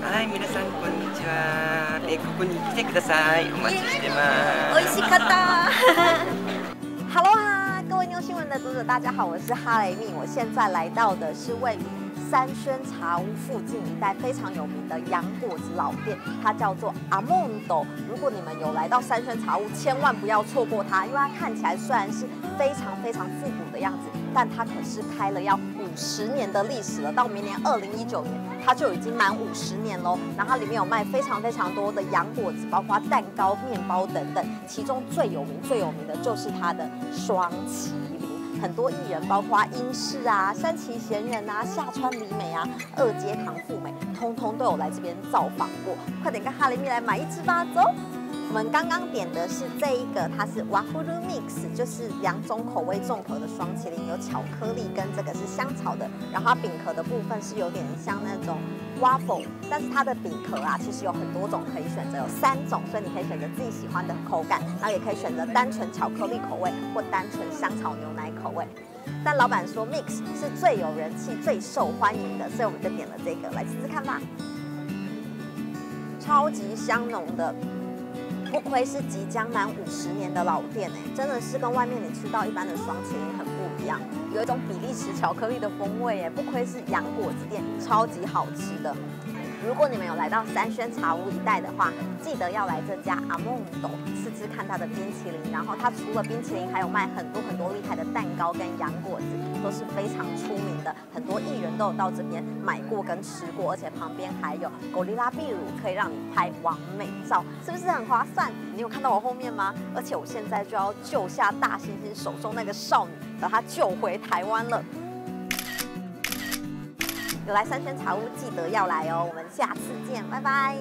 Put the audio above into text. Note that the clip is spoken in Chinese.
はい、皆さんこんにちは。えここに来てください。お待ちしてます美味。しかった。Hello 哈，各位妞新闻的读者，大家好，我是哈雷蜜。我现在来到的是位于三轩茶屋附近一带非常有名的洋果子老店，它叫做阿梦斗。如果你们有来到三轩茶屋，千万不要错过它，因为它看起来虽然是非常非常复古的样子，但它可是开了要五十年的历史了。到明年二零一九年，它就已经满五十年喽。然后它里面有卖非常非常多的洋果子，包括蛋糕、面包等等。其中最有名、最有名的就是它的双麒麟。很多艺人，包括英式啊、山崎贤人啊、下川里美啊、二阶堂富美，通通都有来这边造访过。快点跟哈林蜜来买一支吧，走！我们刚刚点的是这一个，它是瓦呼噜 mix，就是两种口味综合的双麒麟，有巧克力跟这个是香草的。然后它饼壳的部分是有点像那种 waffle，但是它的饼壳啊，其实有很多种可以选择，有三种，所以你可以选择自己喜欢的口感，然后也可以选择单纯巧克力口味或单纯香草牛奶口味。但老板说 mix 是最有人气、最受欢迎的，所以我们就点了这个来吃吃看吧。超级香浓的，不愧是即将满五十年的老店哎，真的是跟外面你吃到一般的双麒麟很不一样，有一种比利时巧克力的风味哎，不愧是洋果子店，超级好吃的。如果你们有来到三轩茶屋一带的话，记得要来这家阿梦斗试吃看它的冰淇淋。然后它除了冰淇淋，还有卖很多很多厉害的蛋糕跟洋果子，都是非常出名的。很多艺人都有到这边买过跟吃过，而且旁边还有狗利拉秘鲁，可以让你拍完美照，是不是很划算？你有看到我后面吗？而且我现在就要救下大猩猩手中那个少女，把她救回台湾了。有来三轩茶屋，记得要来哦！我们下次见，拜拜。